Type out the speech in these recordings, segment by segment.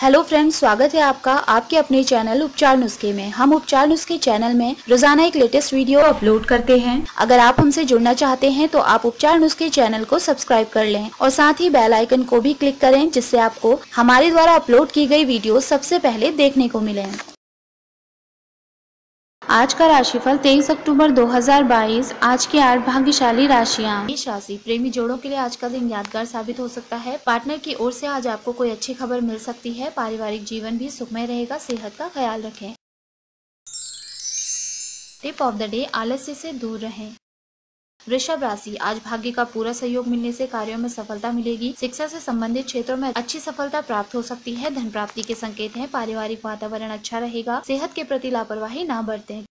Hello friends स्वागत है आपका आपके अपने चैनल उपचार नुस्खे में। हम उपचार नुस्खे चैनल में रोज़ाना एक लेटेस्ट वीडियो अपलोड करते हैं। अगर आप हमसे जुड़ना चाहते हैं तो आप उपचार नुस्खे चैनल को सब्सक्राइब कर लें और साथ ही बेल आइकन को भी क्लिक करें, जिससे आपको हमारे द्वारा अपलोड की गई वीडियो सबसे पहले देखने को मिले। आज का राशिफल 23 अक्टूबर 2022 आज की आठ भाग्यशाली राशियाँ। इस राशि, प्रेमी जोड़ों के लिए आज का दिन यादगार साबित हो सकता है। पार्टनर की ओर से आज आपको कोई अच्छी खबर मिल सकती है। पारिवारिक जीवन भी सुखमय रहेगा, सेहत का ख्याल रखें। टिप ऑफ़ द डे आलस्य से दूर रहें। वृषभ राशि, आज भाग्य का पूरा सहयोग मिलने से कार्यों में सफलता मिलेगी। शिक्षा से संबंधित क्षेत्रों में अच्छी सफलता प्राप्त हो सकती है। धन प्राप्ति के संकेत हैं। पारिवारिक वातावरण अच्छा रहेगा। सेहत के प्रति लापरवाही न बरतें।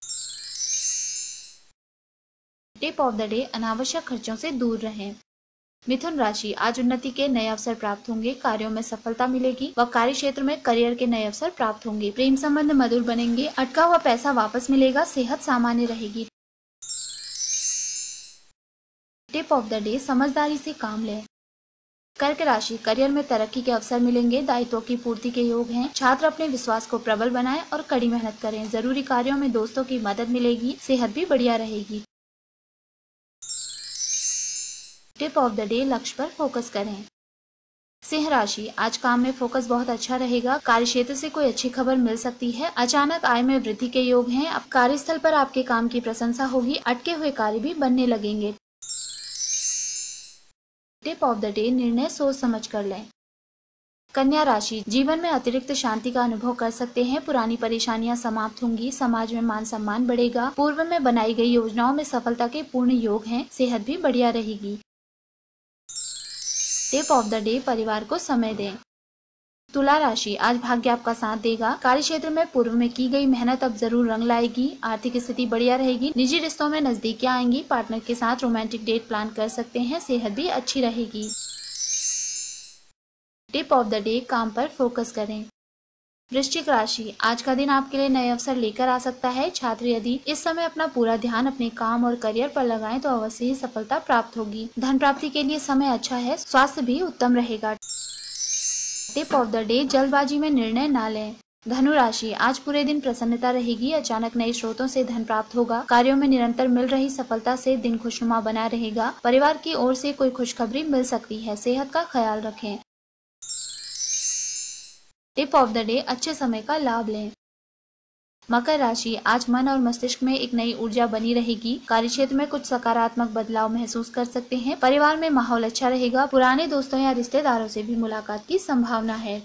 टिप ऑफ़ द डे अनावश्यक खर्चों से दूर रहें। मिथुन राशि, आज उन्नति के नए अवसर प्राप्त होंगे। कार्यों में सफलता मिलेगी व कार्य क्षेत्र में करियर के नए अवसर प्राप्त होंगे। प्रेम संबंध मधुर बनेंगे। अटका हुआ पैसा वापस मिलेगा। सेहत सामान्य रहेगी। टिप ऑफ़ द डे समझदारी से काम लें। कर्क राशि, करियर में तरक्की के अवसर मिलेंगे, दायित्वों की पूर्ति के योग हैं। छात्र अपने विश्वास को प्रबल बनाएँ और कड़ी मेहनत करें। ज़रूरी कार्यों में दोस्तों की मदद मिलेगी, सेहत भी बढ़िया रहेगी। टिप ऑफ़ द डे लक्ष्य पर फोकस करें। सिंह राशि, आज काम में फोकस बहुत अच्छा रहेगा। कार्य क्षेत्र से कोई अच्छी खबर मिल सकती है। अचानक आय में वृद्धि के योग हैं। अब कार्यस्थल पर आपके काम की प्रशंसा होगी। अटके हुए कार्य भी बनने लगेंगे। टिप ऑफ़ द डे, निर्णय सोच समझ कर लें। कन्या राशि, जीवन में अतिरिक्त शांति का अनुभव कर सकते हैं। पुरानी परेशानियाँ समाप्त होंगी। समाज में मान सम्मान बढ़ेगा। पूर्व में बनाई गई योजनाओं में सफलता के पूर्ण योग हैं। सेहत भी बढ़िया रहेगी। टिप ऑफ़ द डे, परिवार को समय दें। तुला राशि आज भाग्य आपका साथ देगा। कार्य क्षेत्र में पूर्व में की गई मेहनत अब ज़रूर रंग लाएगी। आर्थिक स्थिति बढ़िया रहेगी। निजी रिश्तों में नजदीकियाँ आएँगी। पार्टनर के साथ रोमांटिक डेट प्लान कर सकते हैं। सेहत भी अच्छी रहेगी। टिप ऑफ़ द डे, काम पर फोकस करें। वृश्चिक राशि, आज का दिन आपके लिए नए अवसर लेकर आ सकता है। छात्र यदि इस समय अपना पूरा ध्यान अपने काम और करियर पर लगाएँ तो अवश्य ही सफलता प्राप्त होगी। धन प्राप्ति के लिए समय अच्छा है। स्वास्थ्य भी उत्तम रहेगा। टिप ऑफ़ द डे जल्दबाजी में निर्णय न लें। धनु राशि आज पूरे दिन प्रसन्नता रहेगी, अचानक नए स्रोतों से धन प्राप्त होगा। कार्यों में निरंतर मिल रही सफलता से दिन खुशनुमा बना रहेगा। परिवार की ओर से कोई खुशखबरी मिल सकती है, सेहत का ख्याल रखें। टिप ऑफ़ द डे अच्छे समय का लाभ लें। मकर राशि, आज मन और मस्तिष्क में एक नई ऊर्जा बनी रहेगी। कार्य क्षेत्र में कुछ सकारात्मक बदलाव महसूस कर सकते हैं। परिवार में माहौल अच्छा रहेगा। पुराने दोस्तों या रिश्तेदारों से भी मुलाकात की संभावना है।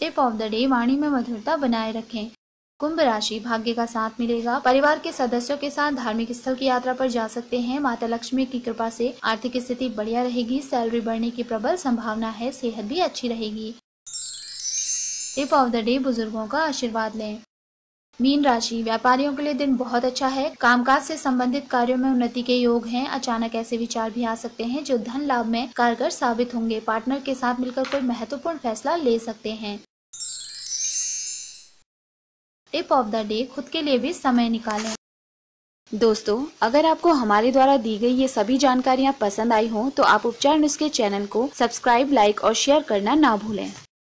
टिप ऑफ़ द डे वाणी में मधुरता बनाए रखें। कुंभ राशि, भाग्य का साथ मिलेगा। परिवार के सदस्यों के साथ धार्मिक स्थल की यात्रा पर जा सकते हैं। माता लक्ष्मी की कृपा से आर्थिक स्थिति बढ़िया रहेगी। सैलरी बढ़ने की प्रबल संभावना है। सेहत भी अच्छी रहेगी। टिप ऑफ़ द डे बुज़ुर्गों का आशीर्वाद लें। मीन राशि, व्यापारियों के लिए दिन बहुत अच्छा है। कामकाज से संबंधित कार्यों में उन्नति के योग हैं। अचानक ऐसे विचार भी आ सकते हैं जो धन लाभ में कारगर साबित होंगे। पार्टनर के साथ मिलकर कोई महत्वपूर्ण फैसला ले सकते हैं। टिप ऑफ़ द डे खुद के लिए भी समय निकालें। दोस्तों, अगर आपको हमारे द्वारा दी गई ये सभी जानकारियाँ पसंद आई हो तो आप उपचार नुस्खे चैनल को सब्सक्राइब, लाइक और शेयर करना ना भूलें।